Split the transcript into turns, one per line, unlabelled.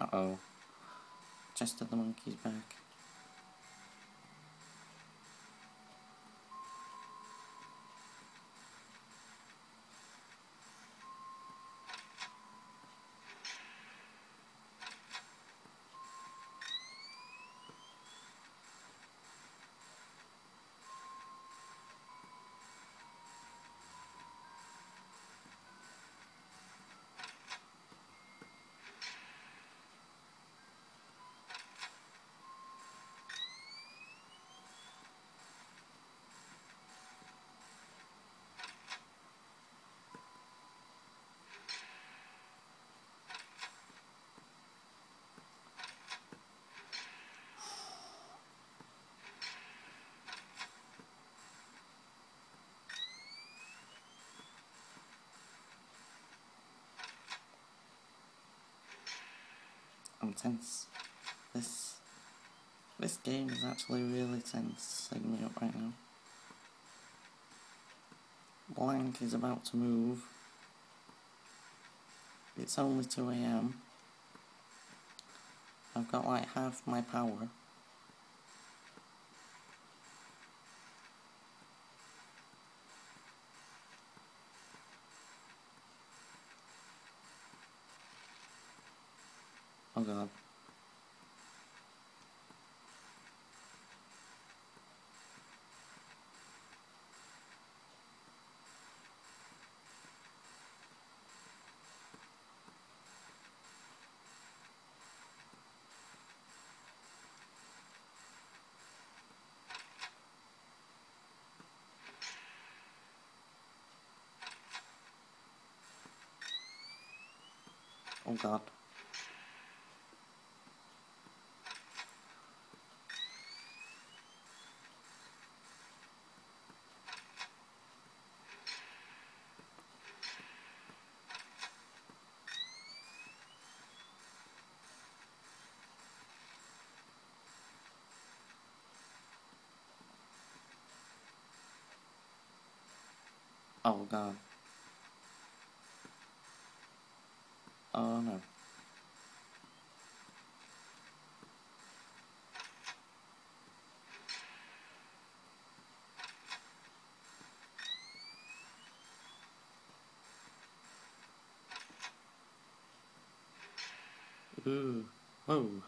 Uh-oh. Just at the monkey's back. Tense. This this game is actually really tense, setting me up right now. Blank is about to move. It's only 2am. I've got like half my power. Oh god. Oh god. Oh god. Oh no. Ooh. Whoa.